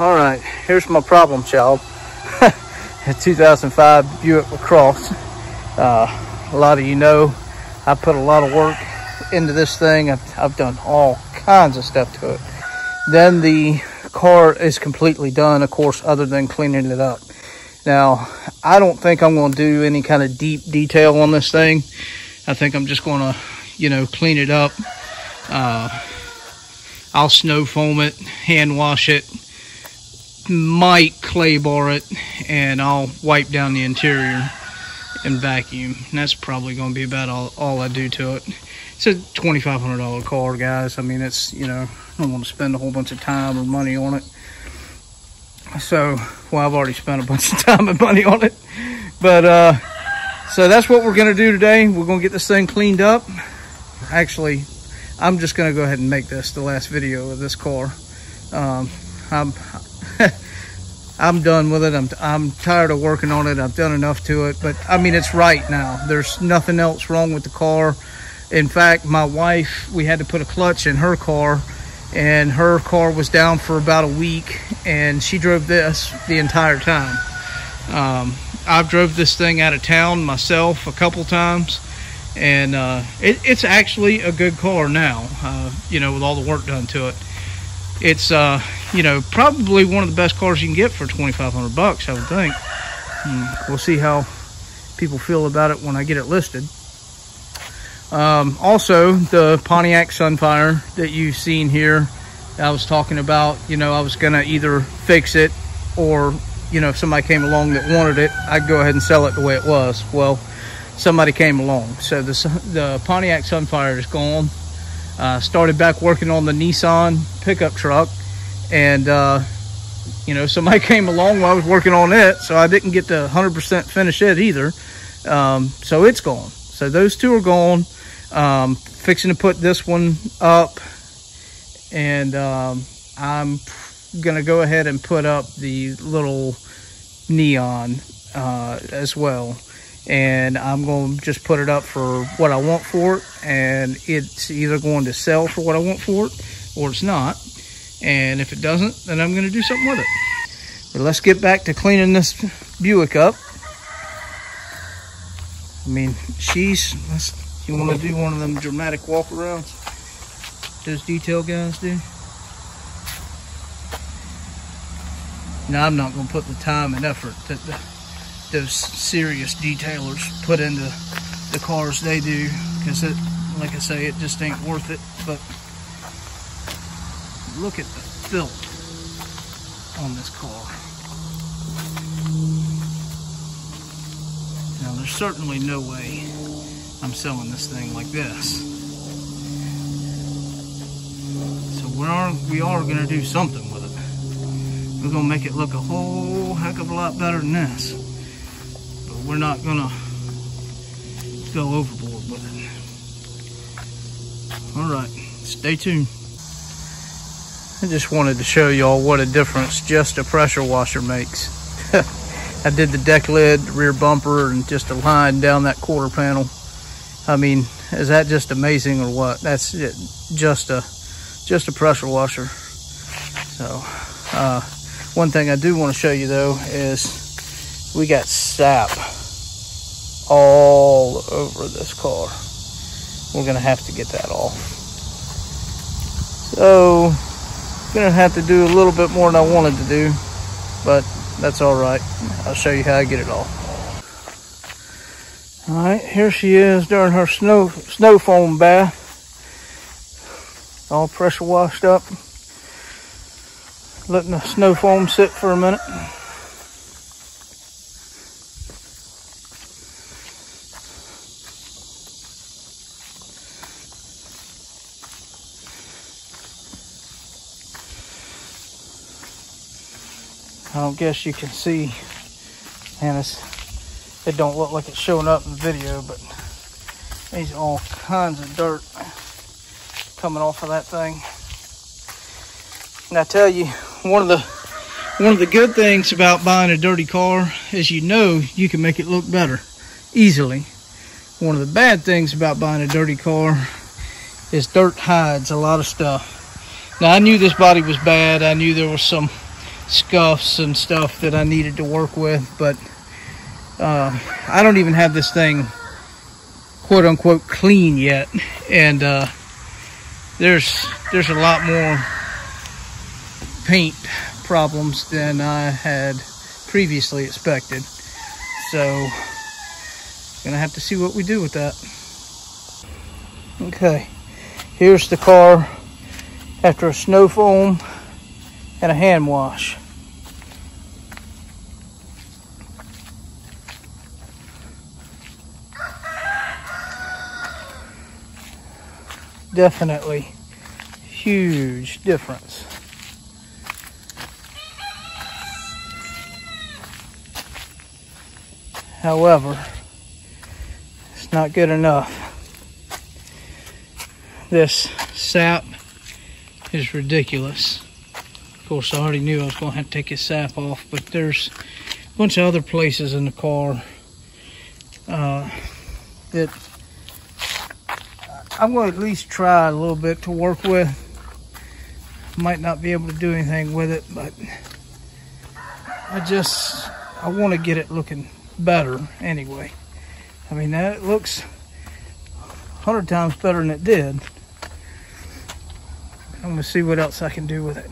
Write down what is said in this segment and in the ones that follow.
All right, here's my problem child. a 2005 Buick LaCrosse. Uh, a lot of you know I put a lot of work into this thing. I've, I've done all kinds of stuff to it. Then the car is completely done, of course, other than cleaning it up. Now, I don't think I'm going to do any kind of deep detail on this thing. I think I'm just going to, you know, clean it up. Uh, I'll snow foam it, hand wash it, might clay bar it, and I'll wipe down the interior and vacuum. And that's probably going to be about all, all I do to it. It's a $2,500 car, guys. I mean, it's, you know, I don't want to spend a whole bunch of time or money on it. So, well, I've already spent a bunch of time and money on it. But, uh, so that's what we're going to do today. We're going to get this thing cleaned up. Actually, I'm just going to go ahead and make this the last video of this car. Um, I'm, I'm done with it. I'm, I'm tired of working on it. I've done enough to it. But, I mean, it's right now. There's nothing else wrong with the car. In fact, my wife, we had to put a clutch in her car and her car was down for about a week and she drove this the entire time um, i've drove this thing out of town myself a couple times and uh, it, it's actually a good car now uh, you know with all the work done to it it's uh, you know probably one of the best cars you can get for 2500 bucks i would think hmm, we'll see how people feel about it when i get it listed um, also, the Pontiac Sunfire that you've seen here, I was talking about, you know, I was going to either fix it or, you know, if somebody came along that wanted it, I'd go ahead and sell it the way it was. Well, somebody came along. So the, the Pontiac Sunfire is gone. Uh, started back working on the Nissan pickup truck and, uh, you know, somebody came along while I was working on it, so I didn't get to 100% finish it either. Um, so it's gone. So those two are gone. Um, fixing to put this one up and um, I'm gonna go ahead and put up the little neon uh, as well and I'm going to just put it up for what I want for it and it's either going to sell for what I want for it or it's not and if it doesn't then I'm going to do something with it but let's get back to cleaning this Buick up I mean she's you want to do one of them dramatic walk arounds? Those detail guys do? Now, I'm not going to put the time and effort that the, those serious detailers put into the cars they do because it, like I say, it just ain't worth it. But look at the filth on this car. Now, there's certainly no way I'm selling this thing like this. So we are, we are going to do something with it. We're going to make it look a whole heck of a lot better than this. But we're not going to go overboard with it. Alright, stay tuned. I just wanted to show y'all what a difference just a pressure washer makes. I did the deck lid, rear bumper, and just a line down that quarter panel. I mean, is that just amazing or what? That's just a just a pressure washer. So, uh, one thing I do want to show you though is we got sap all over this car. We're gonna have to get that off. So, gonna have to do a little bit more than I wanted to do, but that's all right. I'll show you how I get it off. All right, here she is during her snow snow foam bath. All pressure washed up. Letting the snow foam sit for a minute. I don't guess you can see, and it's it don't look like it's showing up in the video, but there's all kinds of dirt coming off of that thing. And I tell you, one of the one of the good things about buying a dirty car is you know you can make it look better easily. One of the bad things about buying a dirty car is dirt hides a lot of stuff. Now I knew this body was bad. I knew there was some scuffs and stuff that I needed to work with, but uh, I don't even have this thing quote unquote clean yet. And uh, there's, there's a lot more paint problems than I had previously expected. So, gonna have to see what we do with that. Okay, here's the car after a snow foam and a hand wash. Definitely huge difference. However, it's not good enough. This sap is ridiculous. Of course, I already knew I was going to have to take his sap off, but there's a bunch of other places in the car uh, that I'm going to at least try a little bit to work with. Might not be able to do anything with it, but I just, I want to get it looking better anyway. I mean, that looks 100 times better than it did. I'm gonna see what else I can do with it.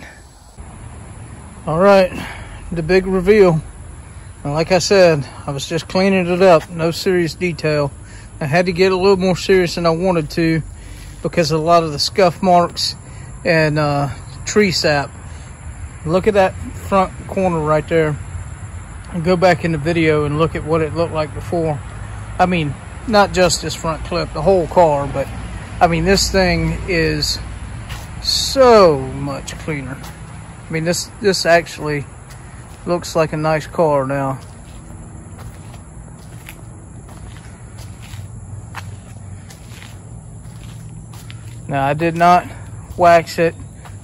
All right, the big reveal. like I said, I was just cleaning it up, no serious detail. I had to get a little more serious than I wanted to because a lot of the scuff marks and uh, tree sap. Look at that front corner right there and go back in the video and look at what it looked like before. I mean, not just this front clip, the whole car, but I mean, this thing is so much cleaner. I mean, this, this actually looks like a nice car now. Now, I did not wax it,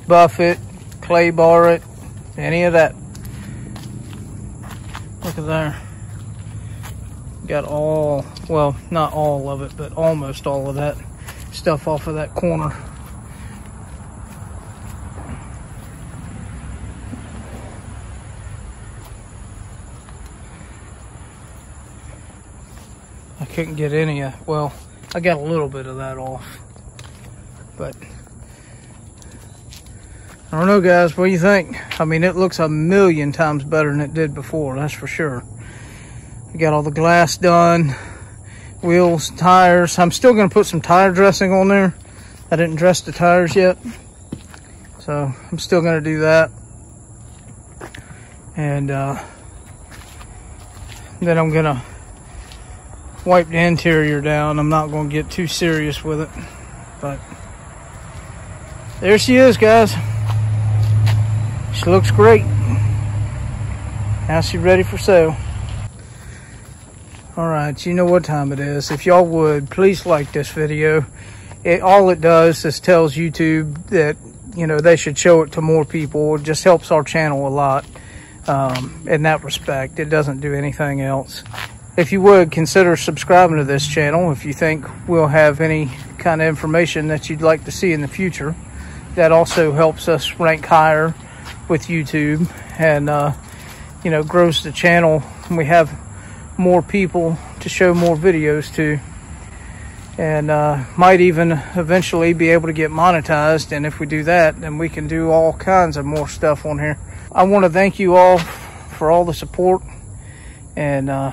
buff it, clay bar it, any of that. Look at there. Got all, well, not all of it, but almost all of that stuff off of that corner. Couldn't get any of, well, I got a little bit of that off, but I don't know guys, what do you think? I mean, it looks a million times better than it did before, that's for sure. We got all the glass done, wheels, tires. I'm still gonna put some tire dressing on there. I didn't dress the tires yet. So I'm still gonna do that. And uh, then I'm gonna wipe the interior down. I'm not going to get too serious with it. But there she is, guys. She looks great. Now she's ready for sale. All right, you know what time it is. If y'all would, please like this video. It, all it does is tells YouTube that, you know, they should show it to more people. It just helps our channel a lot um, in that respect. It doesn't do anything else if you would consider subscribing to this channel if you think we'll have any kind of information that you'd like to see in the future. That also helps us rank higher with YouTube and uh, you know grows the channel. And we have more people to show more videos to. And uh, might even eventually be able to get monetized. And if we do that then we can do all kinds of more stuff on here. I want to thank you all for all the support. And uh,